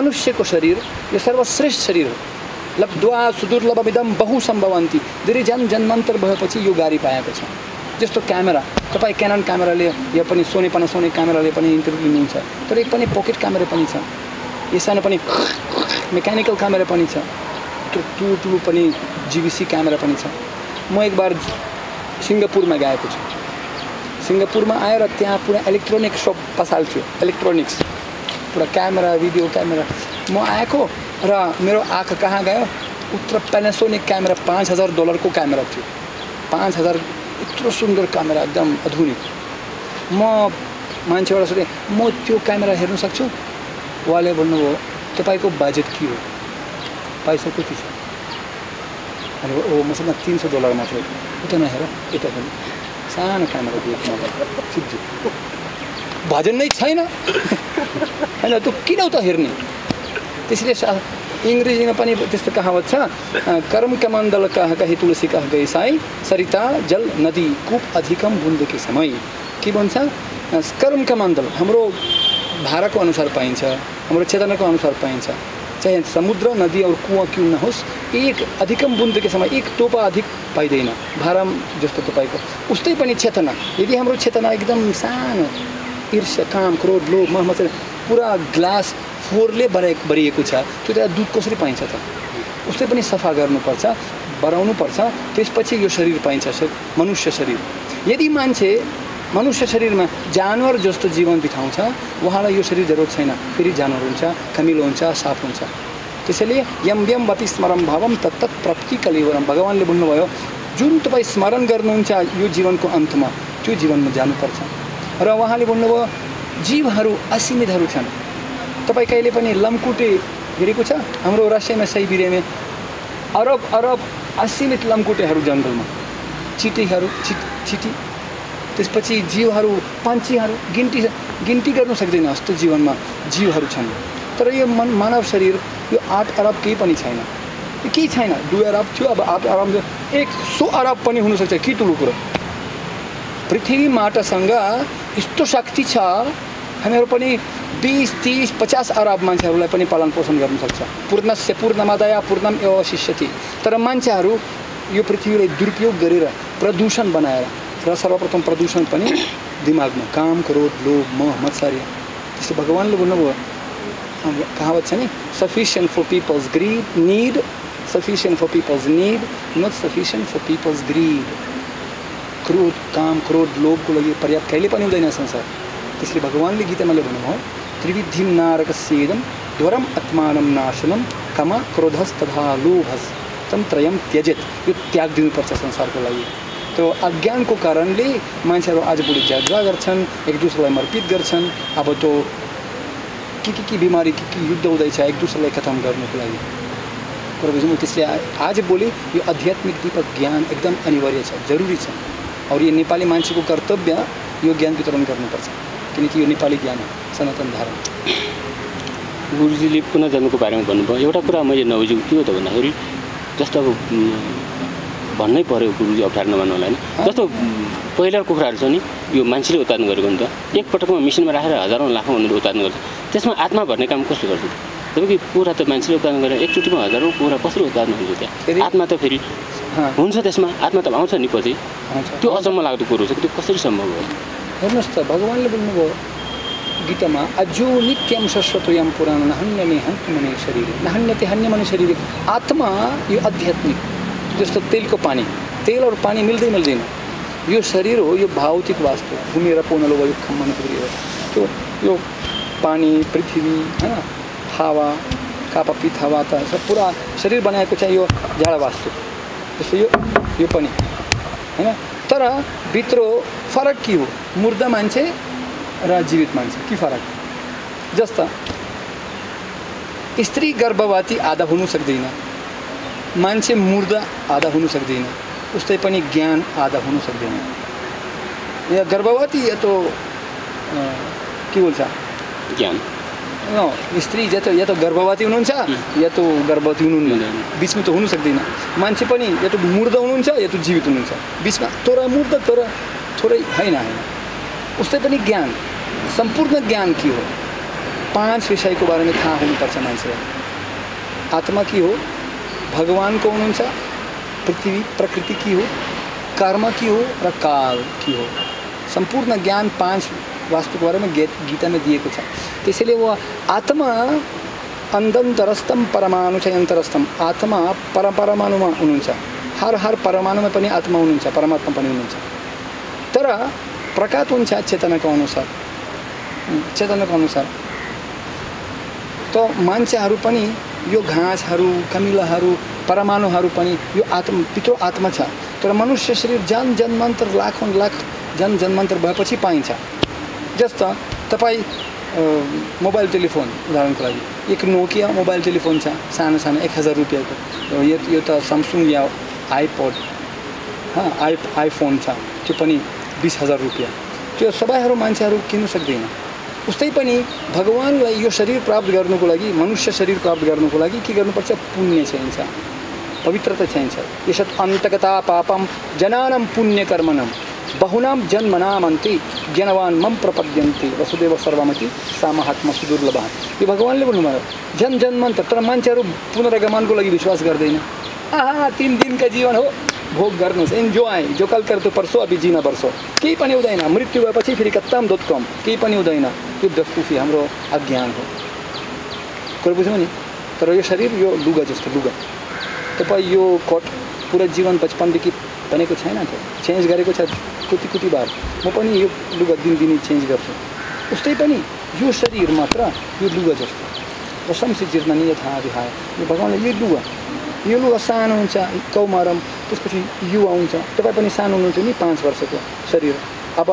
मनुष्यको शरीर यो सर्वश्रेष्ठ शरीर हो। लब्ध्वा सुदुर्लभविदम बहु सम्भवन्ती। धेरै जन जन्मान्तर भएपछि यो गाडी पाएको छ। जस्तो क्यामेरा तपाईँ क्यानन क्यामेराले या पनि सोने पानासोने क्यामेराले पनि इन्टरभ्यू लिनुहुन्छ तर एक पनि पकेट क्यामेरा पनि छ। यो सानो पनि मेकानिकल क्यामेरा पनि छ। त्यो ठुलो पनि जिबिसी क्यामेरा पनि छ। म एक बार सिङ्गापुरमा गएको छु। सिङ्गापुरमा आएर त्यहाँ पुरा इलेक्ट्रोनिक सप पसाल्छु इलेक्ट्रोनिक्स पुरा क्यामेरा भिडियो क्यामेरा। म आएको र मेरो आँखा कहाँ गयो? उत्र पेनासोनिक क्यामेरा पाँच हजार डलरको क्यामेरा थियो। पाँच हजार यत्रो सुन्दर क्यामेरा एकदम आधुनिक म मान्छेबाट सोधेँ म त्यो क्यामेरा हेर्न सक्छु? उहाँले भन्नुभयो तपाईँको बजेट के हो? पैसा कति छ? अनि ओ मसँग तिन सौ डलर मात्र उता नहेर यता पनि सानो क्यामेरा दिएको मलाई सिद्धि। भजन नै छैन। होइन तँ किन उता हेर्ने? त्यसैले इङ्ग्रेजीमा पनि त्यस्तो कहावत छ कर्म कमण्डल कह कही तुलसी कह गई साई सरिता जल नदी कुप अधिकम बुन्दकी समय। के भन्छ? कर्म कमण्डल हाम्रो भाराको अनुसार पाइन्छ हाम्रो चेतनाको अनुसार पाइन्छ। चाहे समुद्र नदी और कुवा क्यों नहोस् एक अधिकम बुन्दकी समय एक टोपा अधिक पाइँदैन। भारा जस्तो तपाईँको। उस्तै पनि चेतना। यदि हाम्रो चेतना एकदम सानो ईर्ष्या काम क्रोध लोभ मोह मचर पुरा ग्लास फोहोरले बनाए भरिएको छ। त्यो त दुध कसरी पाइन्छ त? उस्तै पनि सफा गर्नुपर्छ बढाउनुपर्छ त्यसपछि यो शरीर पाइन्छ मनुष्य शरीर। यदि मान्छे मनुष्य शरीरमा जानवर जस्तो जीवन बिताउँछ उहाँलाई यो शरीर जरुरत छैन। फेरि जानवर हुन्छ कमिलो हुन्छ साफ हुन्छ। त्यसैले यम यम वति स्मरण भावम तत्त प्राप्ति कलिवरम। भगवान्ले भन्नुभयो जुन तपाईँ स्मरण गर्नुहुन्छ यो जीवनको अन्तमा त्यो जीवनमा जानुपर्छ। र उहाँले भन्नुभयो जीवहरू असीमितहरू छन्। तपाईँ कहिले पनि लमकुटे हेरेको छ? हाम्रो रसियामा साइबिरियामा अरब अरब असीमित लमकुटेहरू जङ्गलमा। चिटीहरू चिट चिटी। त्यसपछि जीवहरू पन्छीहरू गिन्ती गिन्ती गर्नु सक्दैन जस्तो जीवनमा जीवहरू छन्। तर यो मन मानव शरीर यो आठ अरब केही पनि छैन। केही छैन। दुई अरब थियो अब आठ अरब एक सौ अरब पनि हुनसक्छ। के ठुलो कुरो? पृथ्वी माटासँग यस्तो शक्ति छ हामीहरू पनि बिस तिस पचास अरब मान्छेहरूलाई पनि पालन पोषण गर्न सक्छ। पूर्णस्य पूर्णमादया पूर्णम एव शिष्यति। तर मान्छेहरू यो पृथ्वीलाई दुरुपयोग गरेर प्रदूषण बनाएर र सर्वप्रथम प्रदूषण पनि दिमागमा काम क्रोध लोभ मोह मत्सर्य त्यस्तो भगवान्ले भन्नुभयो कहावत छ नि sufficient for people's greed need sufficient for people's need not sufficient for people's greed क्रोध काम क्रोध लोभको लागि पर्याप्त कहिले पनि हुँदैन संसार। त्यसले भगवान्ले गीतामाले भन्नुभयो त्रिविधिम नारक सेदम द्वरम आत्मानम नाशनम कमा क्रोधस तथा लोभस त्रयम त्यजेत। यो त्याग दिनुपर्छ संसारको लागि। त्यो अज्ञानको कारणले मान्छेहरू आजभोलि झगडा गर्छन् एक दुसरालाई मर्पित गर्छन्। अब त्यो के के के बिमारी के के युद्ध हुँदैछ एक दुसरालाई खतम गर्नुको लागि। कुरो बुझ्नु त्यसले आजभोलि यो आध्यात्मिक दीपक ज्ञान एकदम अनिवार्य छ जरुरी छ। और यो नेपाली मान्छेको कर्तव्य यो ज्ञान वितरण गर्नुपर्छ। किनकि यो नेपाली ज्ञान हो सनातन धारण गुरुजीले पुनः जन्मको बारेमा भन्नुभयो। एउटा कुरा मैले नबुझेको के हो त भन्दाखेरि जस्तो अब भन्नै पऱ्यो गुरुजी अप्ठ्यारो नमान्नु होला होइन। जस्तो पहिला कुखुराहरू छ नि यो मान्छेले उत्पादन गरेको नि त। एकपटकमा मेसिनमा राखेर हजारौँ लाखौँ भनेर उत्पादन गर्छ। त्यसमा आत्मा भर्ने काम कसले गर्छ? तपाईँको कुखुरा त मान्छेले उत्पादन गरेर एकचोटिमा हजारौँ कुखुरा कसरी उत्पादन हुन्छ त्यहाँ? आत्मा त फेरि हुन्छ त्यसमा आत्मा त आउँछ नि पछि। त्यो अचम्म लाग्दो कुरो छ त्यो कसरी सम्भव हो? हेर्नुहोस् त भगवान्ले भन्नुभयो गीतामा अजो नित्यम शाश्वतोयम पुराण नहन्यने हन्यमने शरीर। नहन्यते हन्यमने शरीर। आत्मा यो आध्यात्मिक जस्तो तेलको पानी। तेल और पानी मिल्दै मिल्दैन। यो शरीर हो यो भौतिक वास्तु। घुमेर पोनलो भयो खम्मन त्यो यो पानी पृथ्वी होइन हावा कापा पित हावा त सब पुरा शरीर बनाएको चाहिँ यो झाडा वास्तु। जस्तो यो यो पनि होइन? तर भित्र फरक के हो? मुर्दा मान्छे र जीवित मान्छे के फरक? जस्ता स्त्री गर्भवती आधा हुनु सक्दैन मान्छे मुर्दा आधा हुनु सक्दैन उस्तै पनि ज्ञान आधा हुनु सक्दैन। या गर्भवती या तो के भन्छ ज्ञान। स्त्री या त या त गर्भवती हुनुहुन्छ या त गर्भवती हुनुहुन्न। बिचमा त हुनु सक्दैन। मान्छे पनि या त मुर्दा हुनुहुन्छ या त जीवित हुनुहुन्छ। बिचमा थोरै मुर्दा तर थोरै होइन होइन। उस्तै पनि ज्ञान सम्पूर्ण ज्ञान के हो? पाँच विषयको बारेमा थाहा हुनुपर्छ मान्छेलाई। आत्मा के हो? भगवान को हुनुहुन्छ? पृथ्वी प्रकृति के हो? कर्म के हो? र काल के हो? सम्पूर्ण ज्ञान पाँच वास्तुको बारेमा गीतामा दिएको छ। त्यसैले वो आत्मा अन्दन्तरस्तम परमाणु छ अन्तरस्तम आत्मा परपरमाणुमा हुनुहुन्छ हर हर परमाणुमा पनि आत्मा हुनुहुन्छ परमात्मा पनि हुनुहुन्छ तर प्रकाश हुन्छ चेतनाको अनुसार। चेतनाको अनुसार। त मान्छेहरू पनि यो घाँसहरू कमिलाहरू परमाणुहरू पनि यो आत्म पित्रो आत्मा छ। तर मनुष्य शरीर जन जन्मान्तर लाखौँ लाख जन जन्मान्तर भएपछि पाइन्छ। जस्तो तपाईँ मोबाइल टेलिफोन उदाहरणको लागि। एक नोकिया मोबाइल टेलिफोन छ सानो सानो एक हजार रुपियाँको। यो यो त स्यामसुङ या आइपोड आइ आइफोन छ त्यो पनि बिस हजार रुपियाँ। त्यो सबैहरू मान्छेहरू किन्नु सक्दैन। उस्तै पनि भगवान्लाई यो शरीर प्राप्त गर्नुको लागि मनुष्य शरीर प्राप्त गर्नुको लागि के गर्नुपर्छ? पुण्य चाहिन्छ। पवित्रता चाहिन्छ। यसत् अन्तगता पापम जनानं पुण्यकर्मणं बहुनां जन्मनामन्ति, ज्ञानवान मम प्रपद्यन्ते, वसुदेव सर्वमति, सा महात्मा सुदुर्लभ। यो भगवान्ले भन्नुभयो जन जन्मान्तर तर मान्छेहरू पुनर्गमनको लागि विश्वास गर्दैन। आहा दिन का जीवन हो, भोग गर्नुहोस् इन्जोय जो कल करतो पर्सो, अभि जिन वर्षो केही पनि हुँदैन, मृत्यु भएपछि फेरि कत्ताम दोत्कम केही पनि हुँदैन। यो बेवकुफी हाम्रो अज्ञान हो। कुरो बुझ्यौ नि? तर यो शरीर, यो लुगा जस्तो लुगा। तपाईँ यो कोट, पुरा जीवन बचपनदेखि बनेको छैन त? चेन्ज गरेको छ? कति बार म पनि यो लुगा दिनदिनै चेन्ज गर्छु। उस्तै पनि यो शरीर मात्र यो लुगा जस्तो। कसमसे जिर्दनीय थाहा विहाय यो भगवान्ले यो लुगा यो लुगा सानो हुन्छ कौमारम त्यसपछि युवा हुन्छ। तपाईँ पनि सानो हुनुहुन्छ नि पाँच वर्षको शरीर। अब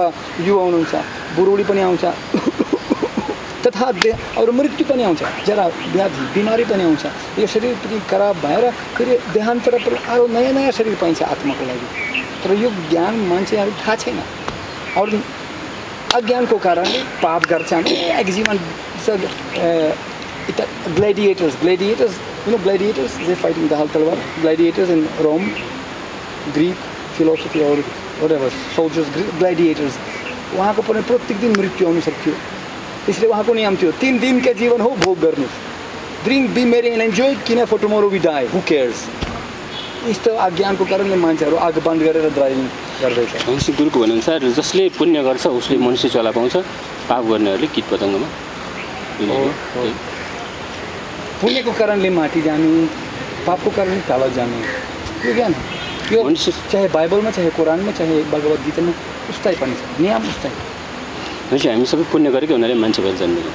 युवा हुनुहुन्छ बुढौडी पनि आउँछ। तथा अरू मृत्यु पनि आउँछ। जरा व्याधि बिमारी पनि आउँछ। यो शरीर पनि खराब भएर फेरि देहान्तर पनि अरू नयाँ नयाँ शरीर पाइन्छ आत्माको लागि। तर यो ज्ञान मान्छेहरू थाहा छैन अरू अज्ञानको कारणले पाप गर्छन् जीवन gladiators gladiators you know gladiators they fighting the तलवार gladiators in Rome Greek philosophy और whatever सोल्जर्स ग्लेडिएटर्स उहाँको पनि प्रत्येक दिन मृत्यु आने आउनु सक्थ्यो त्यसले उहाँको नियम तिन दिनका जीवन हो भोग गर्नुहोस् drink be merry and enjoy किन for tomorrow we die who cares यस्तो अज्ञानको कारणले मान्छेहरू आगो बन्द गरेर ड्राइभिङ गर्दैछ। भनेपछि गुरुको भनानुसार जसले पुण्य गर्छ उसले मनुष्य चला पाउँछ पाप गर्नेहरूले किट पतङ्गमा। पुण्यको कारणले माथि जानु पापको कारणले तल जानु। यो ज्ञान। यो मनुष्य चाहे बाइबलमा चाहे कुरानमा चाहे भगवद् गीतामा उस्तै पनि छ। नियम उस्तै। भनेपछि हामी सबै पुण्य गरेकै हुनाले मान्छे भएर जन्मेको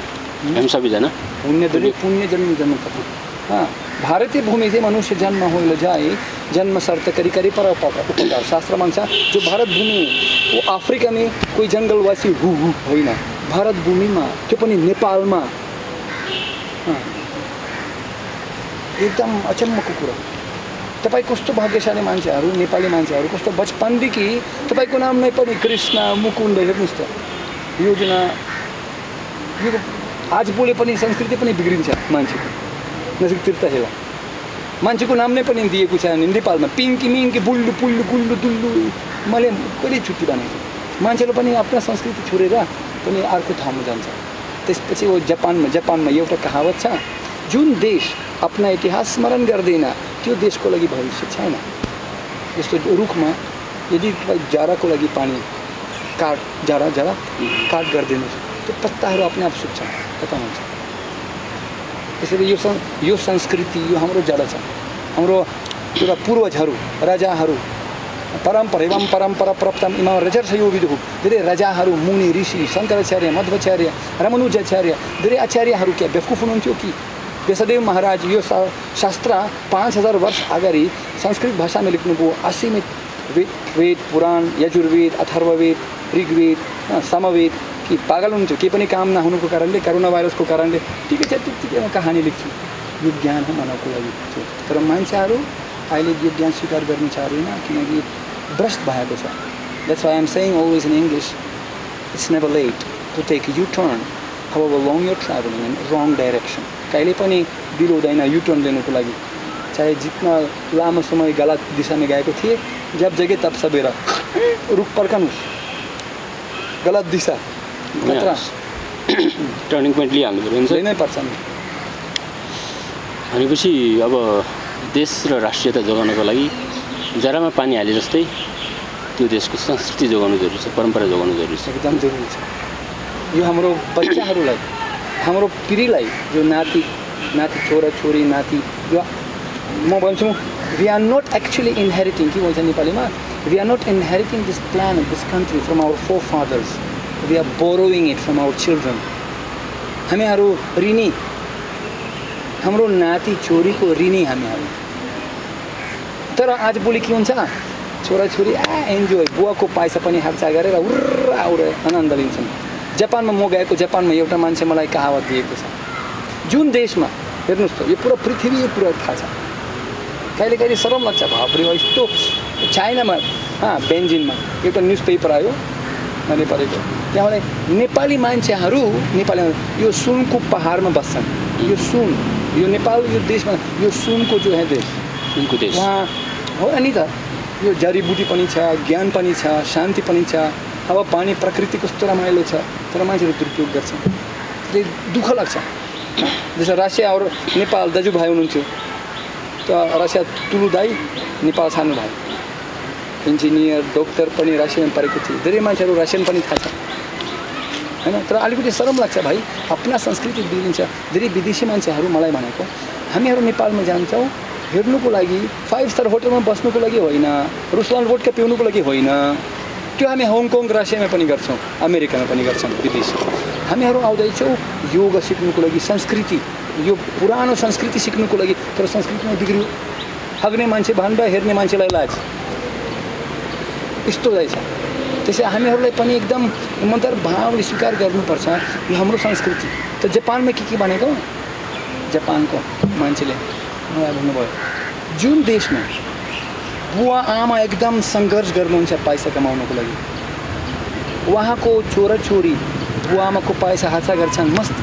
हामी सबैजना। पुण्य पुण्य जन्म जन्म हाँ भारतीय भूमि से मनुष्य जन्म हो जाए जन्म शर्त करी करी पर शास्त्र मान्छ जो भारत भूमि वो अफ्रिका में कोही जङ्गलवासी हु हु होइन भारत भूमिमा त्यो पनि नेपालमा। हाँ। एकदम अचम्मको कुरो। तपाईँ कस्तो भाग्यशाली मान्छेहरू नेपाली मान्छेहरू कस्तो बचपनदेखि तपाईँको नाम नै पनि कृष्ण मुकुन्द हेर्नुहोस् त। योजना यो आज बोले पनि संस्कृति पनि बिग्रिन्छ मान्छेको। नजिक तीर्थ हेला मान्छेको नाम नै पनि दिएको छ अनि नेपालमा पिङ्की मिङ्की बुल्लु पुल्लु गुल्लु दुल्लु। मैले कहिले छुट्टी बनाएको मान्छेले पनि आफ्ना संस्कृति छोडेर पनि अर्को ठाउँमा जान्छ। त्यसपछि वो जापानमा जापानमा एउटा कहावत छ जुन देश आफ्ना इतिहास स्मरण गर्दैन त्यो देशको लागि भविष्य छैन। जस्तो रुखमा यदि तपाईँ लागि पानी काट जाडा जाडा काट गरिदिनुहोस् त्यो पत्ताहरू आफ्नै आप सुक्छ। हुन्छ त्यसैले यो सं, यो संस्कृति, यो हाम्रो जड छ। हाम्रो एउटा पूर्वजहरू, राजाहरू, परम्परा, एवं परम्परा प्रप्तम इमा रजर्स यो विदुः धेरै राजाहरू, मुनि, ऋषि शङ्कराचार्य मध्वाचार्य, रमनुजाचार्य, धेरै आचार्यहरू क्या? बेवकुफ हुनुहुन्थ्यो कि? व्यासदेव महाराज, यो शास्त्र पाँच हज़ार वर्ष अगाडि संस्कृत भाषामा लेख्नुभयो। असीमित वेद वेद, पुराण, यजुर्वेद, अथर्ववेद, ऋग्वेद समवेद कि पागल हुनुहुन्थ्यो केही पनि काम नहुनुको कारणले कोरोना भाइरसको कारणले ठिकै छ त्यत्तिकै म कहानी लेख्छु। यो ज्ञान हो मनाउको लागि। थियो तर मान्छेहरू अहिले यो ज्ञान स्वीकार गर्नु चाहँदैन किनकि भ्रष्ट भएको छ। That's why I'm saying always in English it's never late to take U turn how long you travelling in wrong direction कहिले पनि हुँदैन यु टर्न लिनुको लागि। चाहे जितना लामो समय गलत दिशामा गएको थिएँ जब जगे तब सबेर रुख पर्खनुहोस्। गलत दिशा। खतरा। टर्निङ पोइन्ट लिइहाल्नु पऱ्यो हुन्छ लिनै पर्छ नि। भनेपछि अब देश र राष्ट्रियता जोगाउनको लागि जरामा पानी हाले जस्तै त्यो देशको संस्कृति जोगाउनु जरुरी छ परम्परा जोगाउनु जरुरी छ। एकदम जरुरी छ। यो हाम्रो बच्चाहरूलाई हाम्रो पिँढीलाई यो नाति नाति छोरा छोरी नाति यो म भन्छु we are not actually inheriting के भन्छ नेपालीमा? We are not inheriting this plan this country from our forefathers we are borrowing it from our children हामीहरू ऋणी हाम्रो नाति छोरीको ऋणी हामीहरू तर आज भोलि के हुन्छ? छोराछोरी आ इन्जोय बुवाको पैसा पनि खर्च गरेर उर्र आउरे आनन्द लिन्छन्। जापानमा म गएको जापानमा एउटा मान्छे मलाई कहावत दिएको छ। जुन देशमा हेर्नुहोस् त यो पुरा पृथ्वी यो पुरा थाहा छ। कहिले कहिले सरम लाग्छ। भाप्रे यस्तो चाइनामा बेन्जिनमा एउटा न्युज पेपर आयो। नेपालीको। त्यहाँबाट नेपाली मान्छेहरू नेपाली यो सुनको पहाडमा बस्छन्। यो सुन यो नेपाल यो देशमा यो सुनको जो है देश। उनको देश। उहाँ हो नि त यो जडीबुटी पनि छ ज्ञान पनि छ शान्ति पनि छ अब पानी प्रकृति कस्तो रमाइलो छ तर मान्छेहरू दुरुपयोग गर्छ त्यसले दुःख लाग्छ। जस्तो रसिया और नेपाल दाजुभाइ हुनुहुन्थ्यो। त रसिया तुलु दाई नेपाल सानो भाइ। इन्जिनियर डक्टर पनि रसियामा परेको थियो धेरै मान्छेहरू रसियन पनि थाहा छ होइन? तर अलिकति सरम लाग्छ भाइ। आफ्ना संस्कृति बिग्रिन्छ। धेरै विदेशी मान्छेहरू मलाई भनेको हामीहरू नेपालमा जान्छौँ हेर्नुको लागि फाइभ स्टार होटलमा बस्नुको लागि होइन रुसलान वोटका पिउनुको लागि होइन। त्यो हामी हङकङ रसियामा पनि गर्छौँ अमेरिकामा पनि गर्छौँ विदेश। हामीहरू आउँदैछौँ योग सिक्नुको लागि संस्कृति यो पुरानो संस्कृति सिक्नुको लागि। तर संस्कृतिमा बिग्रियो। हग्ने मान्छे भन्दा हेर्ने मान्छेलाई लाज। यस्तो रहेछ। त्यसै हामीहरूलाई पनि एकदम इमान्दार भावले स्वीकार गर्नुपर्छ यो हाम्रो संस्कृति। त जापानमा के के भनेको? जापानको मान्छेले। मलाई भन्नुभयो जुन देशमा बुवा आमा एकदम सङ्घर्ष गर्नुहुन्छ पैसा कमाउनको लागि उहाँको छोराछोरी बुवा आमाको पैसा हाचा गर्छन् मस्त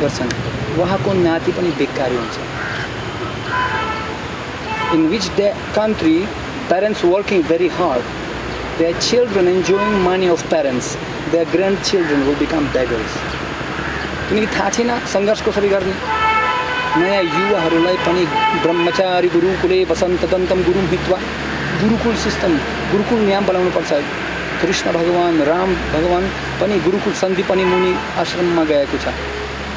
गर्छन् उहाँको नाति पनि बेकारी हुन्छ। In which the country parents working very hard their children enjoying money of parents, their grandchildren will become beggars. किनकि थाहा छैन सङ्घर्ष कसरी गर्ने। नयाँ युवाहरूलाई पनि ब्रह्मचारी गुरुकुले वसन्त दन्तम गुरु हित्वा गुरुकुल सिस्टम गुरुकुल नियम बनाउनु पर्छ। कृष्ण भगवान् राम भगवान् पनि गुरुकुल सन्धि पनि मुनि आश्रममा गएको छ।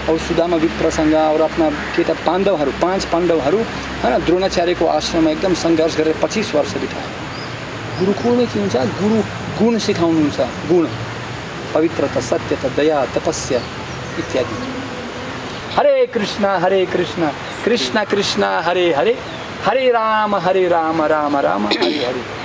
और सुदामा विप्रसँग और आफ्ना केटा पाण्डवहरू पाँच पाण्डवहरू होइन द्रोणाचार्यको आश्रममा एकदम सङ्घर्ष गरेर पच्चिस वर्ष बितायो गुरुकुलमै के हुन्छ गुरु गुण सिकाउनुहुन्छ गुण पवित्रता सत्यता दया तपस्या इत्यादि हरे कृष्ण हरे कृष्ण कृष्ण कृष्ण हरे हरे हरे राम हरे राम राम राम हरे हरे